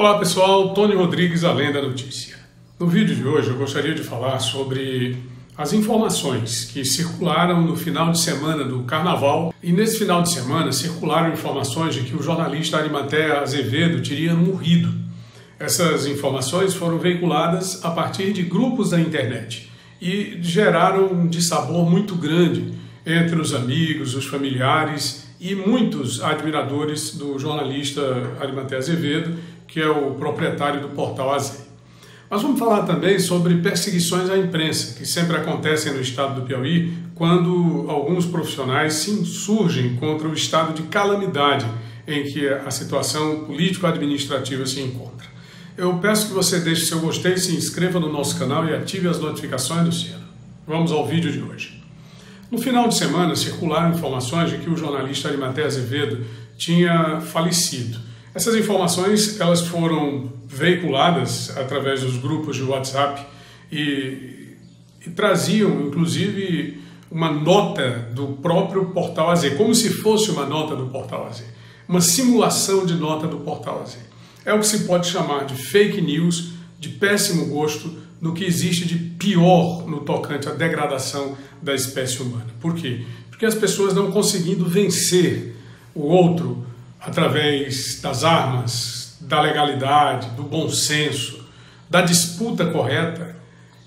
Olá pessoal, Tony Rodrigues, além da notícia. No vídeo de hoje eu gostaria de falar sobre as informações que circularam no final de semana do Carnaval e nesse final de semana circularam informações de que o jornalista Arimatea Azevedo teria morrido. Essas informações foram veiculadas a partir de grupos da internet e geraram um dissabor muito grande entre os amigos, os familiares e muitos admiradores do jornalista Arimatea Azevedo, que é o proprietário do portal Azei. Mas vamos falar também sobre perseguições à imprensa, que sempre acontecem no estado do Piauí, quando alguns profissionais se insurgem contra o estado de calamidade em que a situação político-administrativa se encontra. Eu peço que você deixe seu gostei, se inscreva no nosso canal e ative as notificações do sino. Vamos ao vídeo de hoje. No final de semana, circularam informações de que o jornalista Arimatea Azevedo tinha falecido. Essas informações elas foram veiculadas através dos grupos de WhatsApp e, e traziam, inclusive, uma nota do próprio Portal AZ, como se fosse uma nota do Portal AZ, uma simulação de nota do Portal AZ. É o que se pode chamar de fake news, de péssimo gosto, no que existe de pior no tocante à degradação da espécie humana. Por quê? Porque as pessoas não conseguindo vencer o outro através das armas, da legalidade, do bom senso, da disputa correta,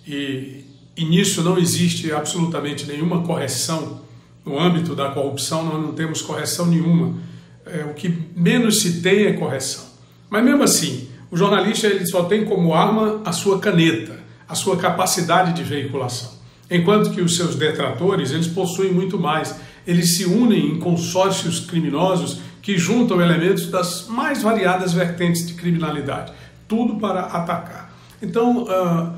e, e nisso não existe absolutamente nenhuma correção. No âmbito da corrupção, nós não temos correção nenhuma. É, o que menos se tem é correção. Mas mesmo assim, o jornalista ele só tem como arma a sua caneta a sua capacidade de veiculação. Enquanto que os seus detratores, eles possuem muito mais. Eles se unem em consórcios criminosos que juntam elementos das mais variadas vertentes de criminalidade, tudo para atacar. Então, uh,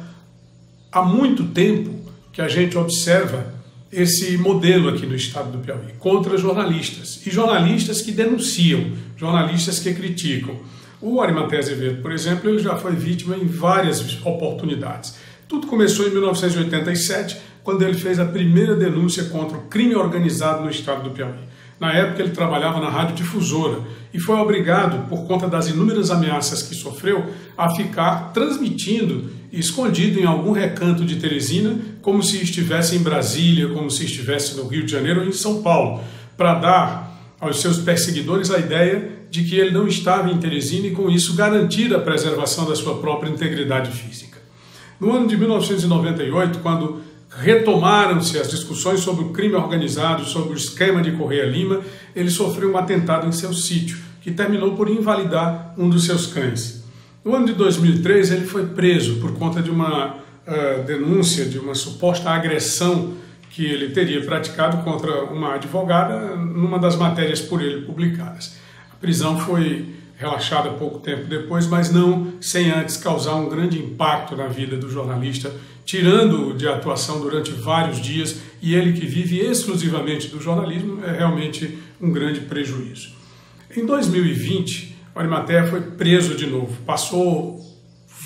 há muito tempo que a gente observa esse modelo aqui no estado do Piauí, contra jornalistas, e jornalistas que denunciam, jornalistas que criticam. O Arimatea Azevedo, por exemplo, ele já foi vítima em várias oportunidades. Tudo começou em 1987, quando ele fez a primeira denúncia contra o crime organizado no estado do Piauí. Na época, ele trabalhava na rádio difusora e foi obrigado, por conta das inúmeras ameaças que sofreu, a ficar transmitindo escondido em algum recanto de Teresina, como se estivesse em Brasília, como se estivesse no Rio de Janeiro ou em São Paulo, para dar aos seus perseguidores a ideia de que ele não estava em Teresina e, com isso, garantir a preservação da sua própria integridade física. No ano de 1998, quando retomaram-se as discussões sobre o crime organizado, sobre o esquema de Correia Lima, ele sofreu um atentado em seu sítio, que terminou por invalidar um dos seus cães. No ano de 2003, ele foi preso por conta de uma uh, denúncia de uma suposta agressão que ele teria praticado contra uma advogada numa das matérias por ele publicadas. A prisão foi relaxada pouco tempo depois, mas não sem antes causar um grande impacto na vida do jornalista, tirando-o de atuação durante vários dias e ele que vive exclusivamente do jornalismo é realmente um grande prejuízo. Em 2020, o Arimatea foi preso de novo, passou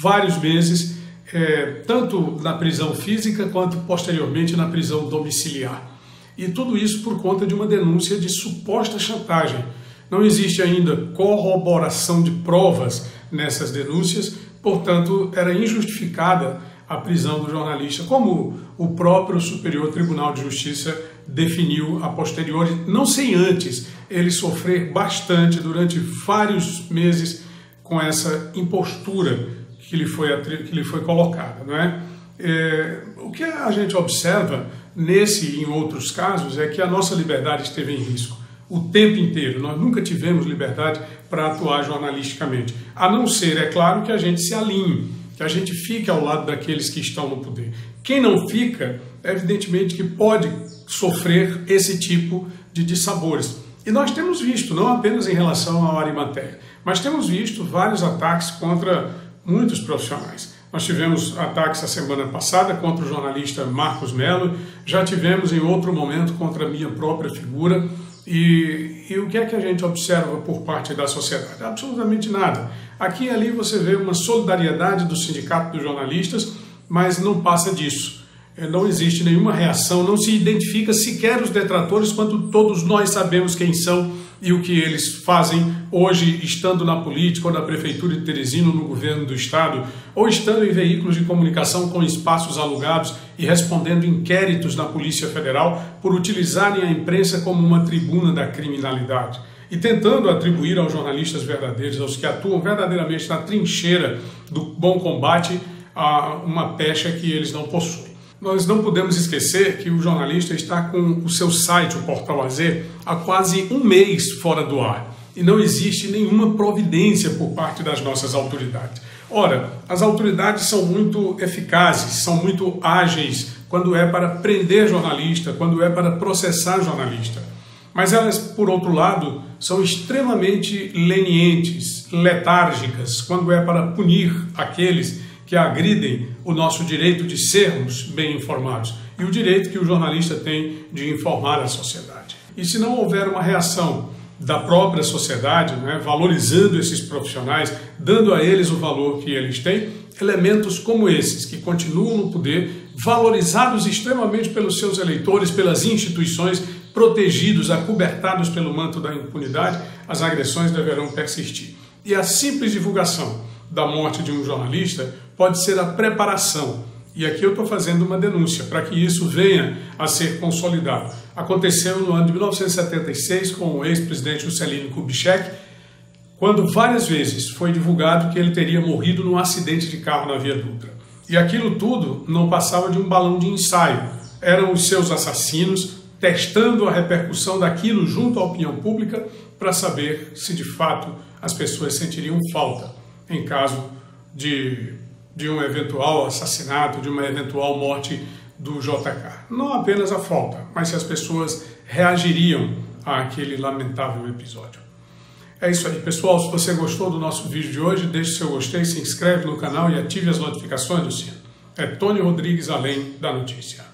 vários meses é, tanto na prisão física quanto posteriormente na prisão domiciliar. E tudo isso por conta de uma denúncia de suposta chantagem não existe ainda corroboração de provas nessas denúncias, portanto, era injustificada a prisão do jornalista, como o próprio Superior Tribunal de Justiça definiu a posteriori, não sem antes ele sofrer bastante durante vários meses com essa impostura que lhe foi, que lhe foi colocada. Não é? É, o que a gente observa nesse e em outros casos é que a nossa liberdade esteve em risco o tempo inteiro. Nós nunca tivemos liberdade para atuar jornalisticamente, a não ser, é claro, que a gente se alinhe, que a gente fique ao lado daqueles que estão no poder. Quem não fica, evidentemente que pode sofrer esse tipo de dissabores. E nós temos visto, não apenas em relação ao Arimateia, mas temos visto vários ataques contra muitos profissionais. Nós tivemos ataques a semana passada contra o jornalista Marcos Melo, já tivemos em outro momento contra a minha própria figura. E, e, o que é que a gente observa por parte da sociedade? Absolutamente nada. Aqui e ali você vê uma solidariedade do Sindicato dos Jornalistas, mas não passa disso. É, não existe nenhuma reação, não se identifica sequer os detratores, quando todos nós sabemos quem são e o que eles fazem hoje, estando na política ou na prefeitura de Teresina, no governo do estado, ou estando em veículos de comunicação com espaços alugados e respondendo inquéritos na Polícia Federal por utilizarem a imprensa como uma tribuna da criminalidade e tentando atribuir aos jornalistas verdadeiros, aos que atuam verdadeiramente na trincheira do bom combate, uma pecha que eles não possuem. Nós não podemos esquecer que o jornalista está com o seu site, o Portal AZ, há quase um mês fora do ar e não existe nenhuma providência por parte das nossas autoridades. Ora, as autoridades são muito eficazes, são muito ágeis quando é para prender jornalista, quando é para processar jornalista. Mas elas, por outro lado, são extremamente lenientes, letárgicas, quando é para punir aqueles que agridem o nosso direito de sermos bem informados e o direito que o jornalista tem de informar a sociedade. E se não houver uma reação da própria sociedade, né, valorizando esses profissionais, dando a eles o valor que eles têm, elementos como esses, que continuam no poder, valorizados extremamente pelos seus eleitores, pelas instituições, protegidos, acobertados pelo manto da impunidade, as agressões deverão persistir. E a simples divulgação da morte de um jornalista pode ser a preparação. E aqui eu estou fazendo uma denúncia para que isso venha a ser consolidado. Aconteceu no ano de 1976 com o ex-presidente Juscelino Kubitschek, quando várias vezes foi divulgado que ele teria morrido num acidente de carro na Via Dutra. E aquilo tudo não passava de um balão de ensaio. Eram os seus assassinos testando a repercussão daquilo junto à opinião pública para saber se de fato as pessoas sentiriam falta em caso de, de um eventual assassinato, de uma eventual morte do JK. Não apenas a falta, mas se as pessoas reagiriam àquele lamentável episódio. É isso aí, pessoal. Se você gostou do nosso vídeo de hoje, deixe seu gostei, se inscreve no canal e ative as notificações do sino. É Tony Rodrigues, além da notícia.